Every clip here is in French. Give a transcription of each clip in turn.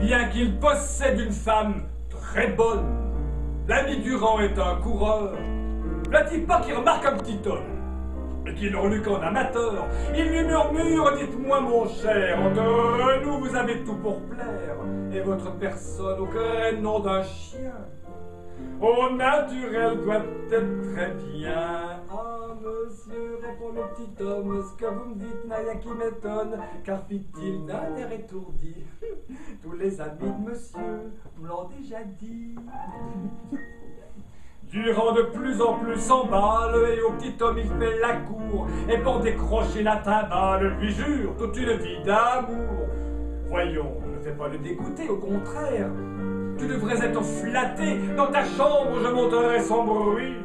Bien qu'il possède une femme très bonne, l'ami Durand est un coureur. N'a-t-il pas qui remarque un petit homme et qui n'en lu qu'en amateur Il lui murmure, dites-moi mon cher, entre nous vous avez tout pour plaire, et votre personne au nom d'un chien. Au naturel doit être très bien. Ah, monsieur, répond le petit homme, ce que vous me dites n'a rien qui m'étonne, car fit-il d'un air étourdi. Tous les amis de monsieur me l'ont déjà dit. Durant de plus en plus s'emballe, et au petit homme il fait la cour, et pour décrocher la timbale, lui jure toute une vie d'amour. Voyons, ne fais pas le dégoûter, au contraire. Tu devrais être flatté, dans ta chambre je monterai sans bruit.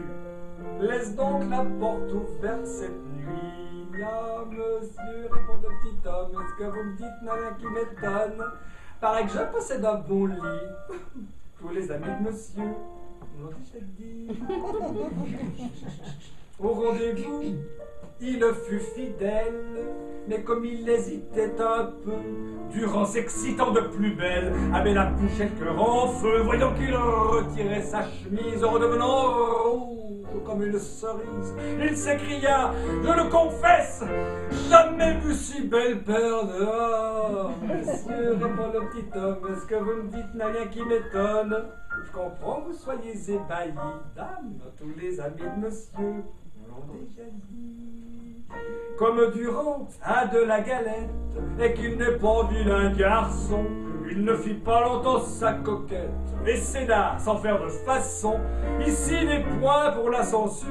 Laisse donc la porte ouverte cette nuit. Ah, monsieur, répond le petit homme, ce que vous me dites n'a rien qui m'étonne. Paraît que je possède un bon lit. Tous les amis de monsieur m'ont dit. Au rendez-vous, il fut fidèle, mais comme il hésitait un peu, Durant s'excitant de plus belle, avait la bouche et le cœur en feu, voyant qu'il retirait sa chemise en redevenant rouge comme une cerise. Il s'écria, je le confesse, jamais vu si belle perle dehors. Monsieur, répond le petit homme, ce que vous me dites n'a rien qui m'étonne? Je comprends que vous soyez ébahi, dame, tous les amis de monsieur l'ont déjà dit. Comme Durand a de la galette et qu'il n'est pas vilain garçon, il ne fit pas longtemps sa coquette et céda sans faire de façon. Ici n'est point pour la censure.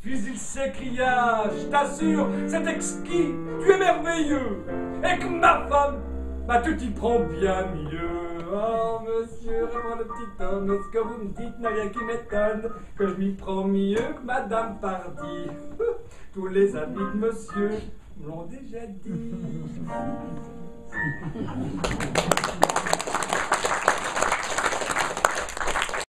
Puis il s'écria, je t'assure, c'est exquis, tu es merveilleux, et que ma femme, bah tu t'y prends bien mieux. Oh monsieur, répond le petit homme, ce que vous me dites n'a rien qui m'étonne, que je m'y prends mieux que madame Pardy. Tous les amis de monsieur me l'ont déjà dit.